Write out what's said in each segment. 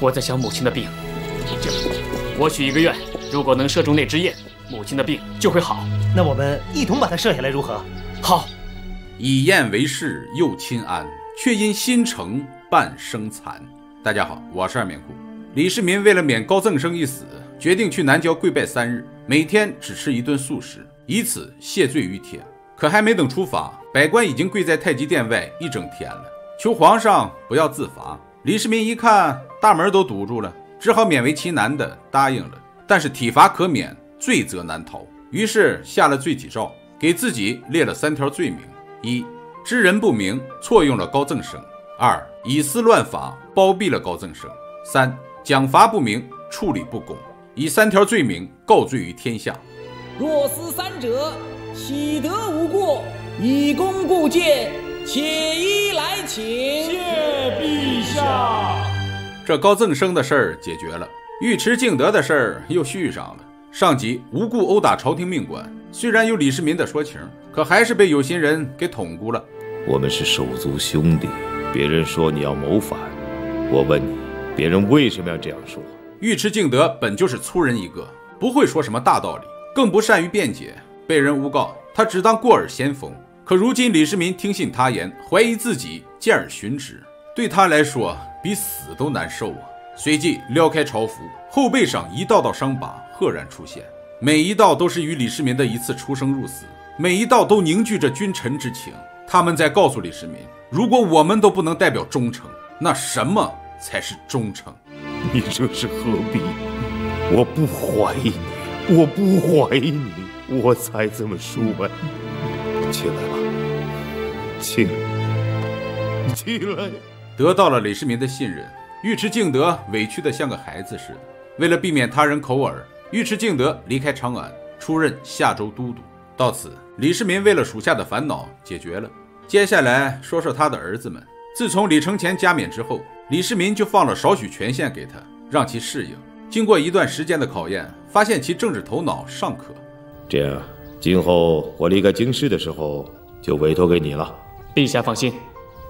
我在想母亲的病。这，我许一个愿，如果能射中那只雁，母亲的病就会好。那我们一同把它射下来，如何？好。以雁为誓，又亲安，却因心诚半生残。大家好，我是二面姑。李世民为了免高赠生一死，决定去南郊跪拜三日，每天只吃一顿素食，以此谢罪于天。可还没等出发，百官已经跪在太极殿外一整天了，求皇上不要自罚。李世民一看大门都堵住了，只好勉为其难的答应了。但是体罚可免，罪责难逃，于是下了罪己诏，给自己列了三条罪名：一、知人不明，错用了高赠生；二、以私乱法，包庇了高赠生；三、奖罚不明，处理不公，以三条罪名告罪于天下。若思三者，岂得无过？以功固谏，且依来请。这高赠生的事儿解决了，尉迟敬德的事儿又续上了。上级无故殴打朝廷命官，虽然有李世民的说情，可还是被有心人给捅咕了。我们是手足兄弟，别人说你要谋反，我问你。别人为什么要这样说？尉迟敬德本就是粗人一个，不会说什么大道理，更不善于辩解。被人诬告，他只当过耳先锋。可如今李世民听信他言，怀疑自己，见而寻之，对他来说比死都难受啊！随即撩开朝服，后背上一道道伤疤赫然出现，每一道都是与李世民的一次出生入死，每一道都凝聚着君臣之情。他们在告诉李世民：如果我们都不能代表忠诚，那什么？才是忠诚。你这是何必？我不怀疑你，我不怀疑你，我才这么说。起来吧，起，起来。得到了李世民的信任，尉迟敬德委屈的像个孩子似的。为了避免他人口耳，尉迟敬德离开长安，出任夏州都督。到此，李世民为了属下的烦恼解决了。接下来说说他的儿子们。自从李承乾加冕之后。李世民就放了少许权限给他，让其适应。经过一段时间的考验，发现其政治头脑尚可。这样，今后我离开京师的时候就委托给你了。陛下放心。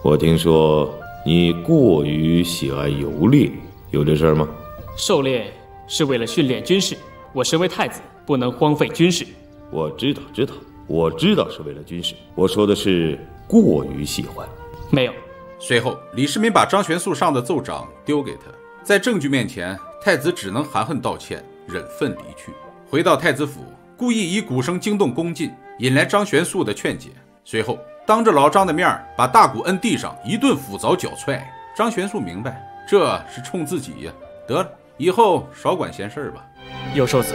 我听说你过于喜爱游猎，有这事儿吗？狩猎是为了训练军事，我身为太子，不能荒废军事。我知道，知道，我知道是为了军事。我说的是过于喜欢。没有。随后，李世民把张玄素上的奏章丢给他，在证据面前，太子只能含恨道歉，忍愤离去。回到太子府，故意以鼓声惊动宫禁，引来张玄素的劝解。随后，当着老张的面把大鼓摁地上，一顿斧凿脚踹。张玄素明白，这是冲自己呀。得了，以后少管闲事吧。有寿子，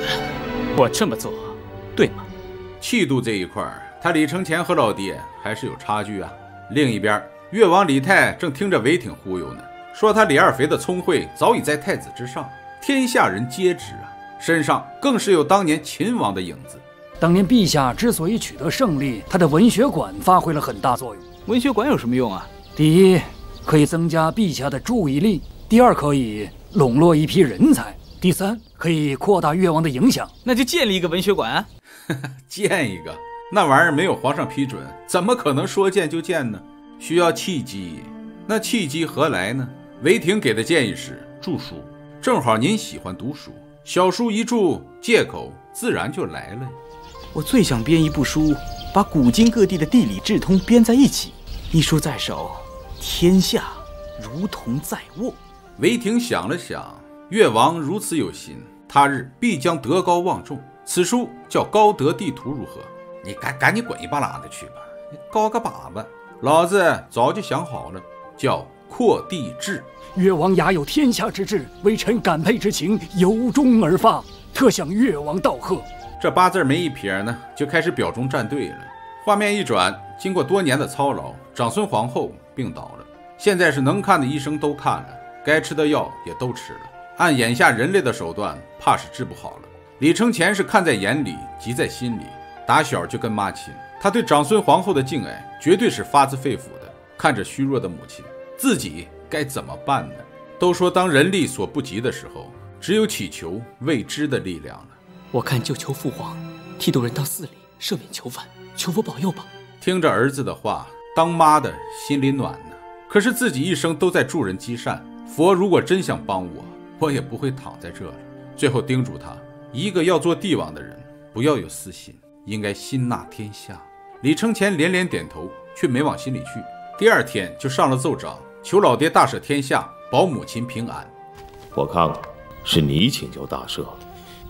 我这么做，对吗？气度这一块，他李承乾和老爹还是有差距啊。另一边。越王李泰正听着韦挺忽悠呢，说他李二肥的聪慧早已在太子之上，天下人皆知啊，身上更是有当年秦王的影子。当年陛下之所以取得胜利，他的文学馆发挥了很大作用。文学馆有什么用啊？第一，可以增加陛下的注意力；第二，可以笼络一批人才；第三，可以扩大越王的影响。那就建立一个文学馆啊！建一个，那玩意儿没有皇上批准，怎么可能说建就建呢？需要契机，那契机何来呢？韦霆给的建议是著书，正好您喜欢读书，小书一著，借口自然就来了。我最想编一部书，把古今各地的地理志通编在一起，一书在手，天下如同在握。韦霆想了想，越王如此有心，他日必将德高望重。此书叫《高德地图》，如何？你赶赶紧滚一巴拉的去吧！你高个粑粑！老子早就想好了，叫扩地志。越王雅有天下之志，微臣感佩之情由衷而发，特向越王道贺。这八字没一撇呢，就开始表忠站队了。画面一转，经过多年的操劳，长孙皇后病倒了。现在是能看的医生都看了，该吃的药也都吃了。按眼下人类的手段，怕是治不好了。李承乾是看在眼里，急在心里，打小就跟妈亲。他对长孙皇后的敬爱绝对是发自肺腑的。看着虚弱的母亲，自己该怎么办呢？都说当人力所不及的时候，只有祈求未知的力量了。我看就求父皇替度人到寺里赦免囚犯，求佛保佑吧。听着儿子的话，当妈的心里暖呢。可是自己一生都在助人积善，佛如果真想帮我，我也不会躺在这里。最后叮嘱他，一个要做帝王的人，不要有私心，应该心纳天下。李承乾连连点头，却没往心里去。第二天就上了奏章，求老爹大赦天下，保母亲平安。我看看，是你请求大赦。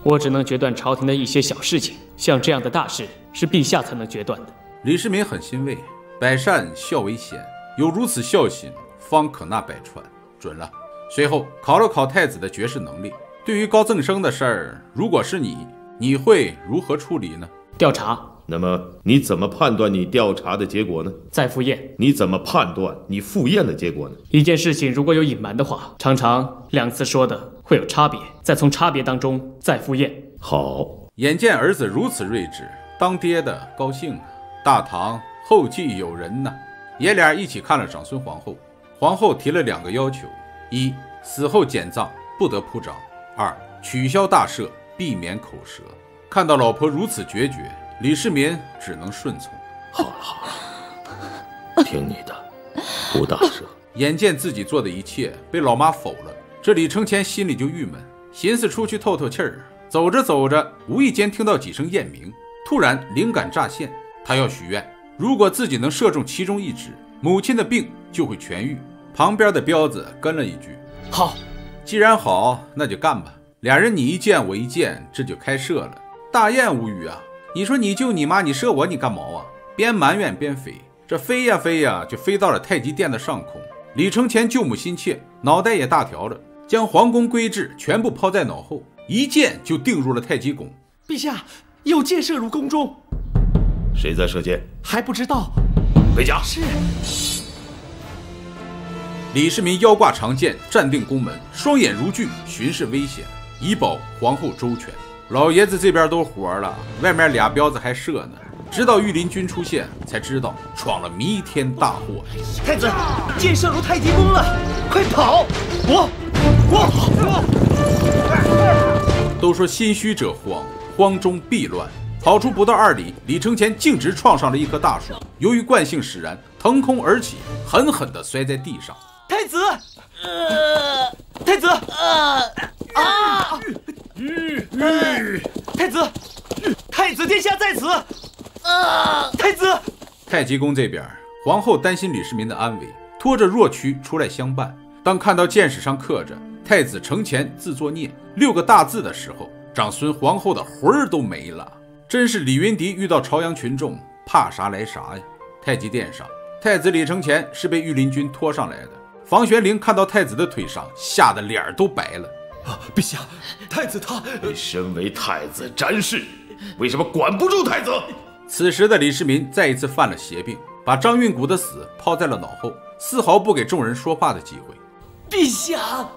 我只能决断朝廷的一些小事情，像这样的大事是陛下才能决断的。李世民很欣慰，百善孝为先，有如此孝心，方可纳百川。准了。随后考了考太子的绝世能力。对于高赠生的事儿，如果是你，你会如何处理呢？调查。那么你怎么判断你调查的结果呢？再赴宴。你怎么判断你赴宴的结果呢？一件事情如果有隐瞒的话，常常两次说的会有差别，再从差别当中再赴宴。好，眼见儿子如此睿智，当爹的高兴啊！大唐后继有人呐！爷俩一起看了长孙皇后。皇后提了两个要求：一，死后减葬不得铺张；二，取消大赦，避免口舌。看到老婆如此决绝。李世民只能顺从。好了好了，听你的，不大赦。眼见自己做的一切被老妈否了，这李承乾心里就郁闷，寻思出去透透气儿。走着走着，无意间听到几声雁鸣，突然灵感乍现，他要许愿：如果自己能射中其中一只，母亲的病就会痊愈。旁边的彪子跟了一句：“好。”既然好，那就干吧。俩人你一箭我一箭，这就开射了。大雁无语啊。你说你救你妈，你射我，你干毛啊？边埋怨边飞，这飞呀飞呀，就飞到了太极殿的上空。李承乾救母心切，脑袋也大条了，将皇宫规制全部抛在脑后，一箭就定入了太极宫。陛下，有箭射入宫中。谁在射箭？还不知道。回家。是。李世民腰挂长剑，站定宫门，双眼如炬，巡视危险，以保皇后周全。老爷子这边都活了，外面俩彪子还射呢。直到御林军出现，才知道闯了弥天大祸。太子，箭射入太极宫了，快跑！我，我，都说心虚者慌，慌中必乱。跑出不到二里，李承乾径直撞上了一棵大树，由于惯性使然，腾空而起，狠狠地摔在地上。太子，呃，太子，啊啊！太子，太子殿下在此！啊，太子！太极宫这边，皇后担心李世民的安危，拖着若屈出来相伴。当看到箭矢上刻着“太子承乾自作孽”六个大字的时候，长孙皇后的魂儿都没了。真是李云迪遇到朝阳群众，怕啥来啥呀！太极殿上，太子李承乾是被御林军拖上来的。房玄龄看到太子的腿上，吓得脸儿都白了。啊，陛下，太子他……你身为太子詹事，为什么管不住太子？此时的李世民再一次犯了邪病，把张运古的死抛在了脑后，丝毫不给众人说话的机会。陛下，呃，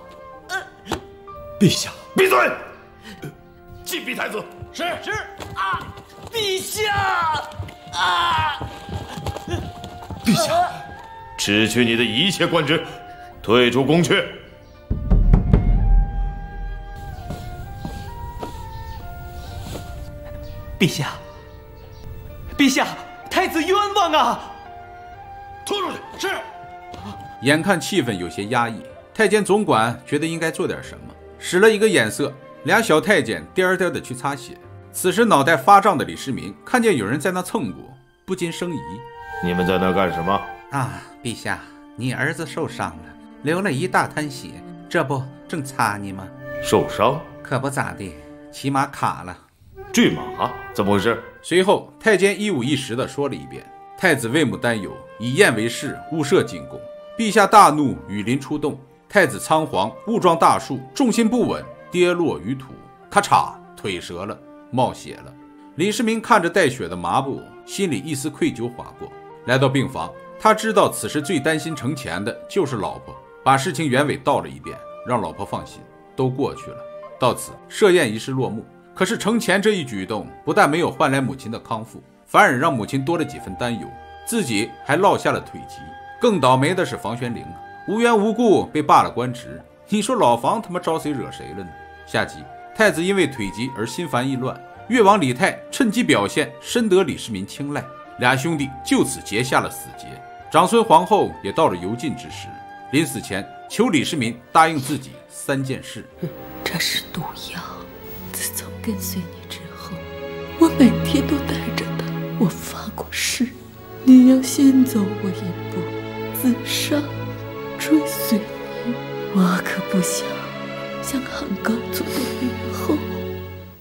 陛下，闭嘴！禁闭太子。是是啊，陛下啊，陛下，辞去你的一切官职，退出宫阙。陛下，陛下，太子冤枉啊！拖出去。是。眼看气氛有些压抑，太监总管觉得应该做点什么，使了一个眼色，俩小太监颠颠的去擦血。此时脑袋发胀的李世民看见有人在那蹭过，不禁生疑：你们在那干什么？啊，陛下，你儿子受伤了，流了一大滩血，这不正擦你吗？受伤？可不咋地，骑马卡了。坠马？怎么回事？随后，太监一五一十的说了一遍。太子为母担忧，以燕为誓，勿设进宫。陛下大怒，羽林出动。太子仓皇，误撞大树，重心不稳，跌落于土，咔嚓，腿折了，冒血了。李世民看着带血的麻布，心里一丝愧疚划过。来到病房，他知道此时最担心承乾的就是老婆，把事情原委道了一遍，让老婆放心，都过去了。到此，设宴仪式落幕。可是承乾这一举动不但没有换来母亲的康复，反而让母亲多了几分担忧，自己还落下了腿疾。更倒霉的是房玄龄啊，无缘无故被罢了官职。你说老房他妈招谁惹谁了呢？下集太子因为腿疾而心烦意乱，越王李泰趁机表现深得李世民青睐，俩兄弟就此结下了死结。长孙皇后也到了油尽之时，临死前求李世民答应自己三件事：这是毒药，自从跟随你之后，我每天都带着它。我发过誓，你要先走我一步，自杀。追随你我可不想像汉高祖的雨后